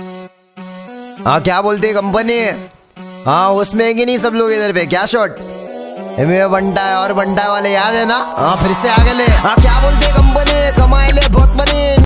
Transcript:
हाँ क्या बोलती है कंपनी हाँ उसमें है कि नहीं सब लोग इधर पे? क्या शॉट बंटा है, और बंटा वाले याद है ना? हाँ फिर से आगे ले। हाँ क्या बोलते